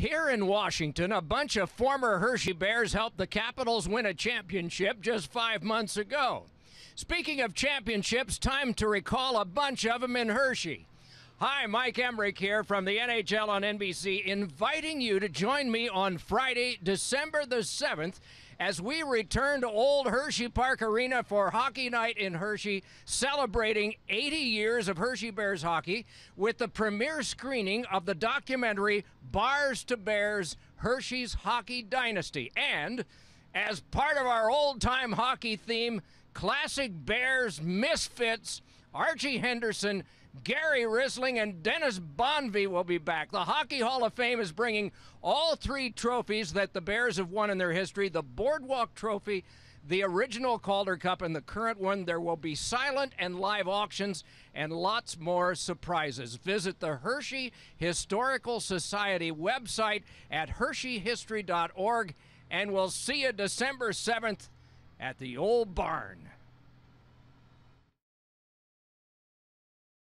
Here in Washington, a bunch of former Hershey Bears helped the Capitals win a championship just five months ago. Speaking of championships, time to recall a bunch of them in Hershey. Hi, Mike Emrick here from the NHL on NBC, inviting you to join me on Friday, December the 7th, as we return to Old Hershey Park Arena for Hockey Night in Hershey, celebrating 80 years of Hershey Bears hockey with the premiere screening of the documentary Bars to Bears Hershey's Hockey Dynasty. And as part of our old time hockey theme, classic Bears misfits Archie Henderson, Gary Rissling, and Dennis Bonvie will be back. The Hockey Hall of Fame is bringing all three trophies that the Bears have won in their history the Boardwalk Trophy, the original Calder Cup, and the current one. There will be silent and live auctions and lots more surprises. Visit the Hershey Historical Society website at hersheyhistory.org, and we'll see you December 7th at the Old Barn.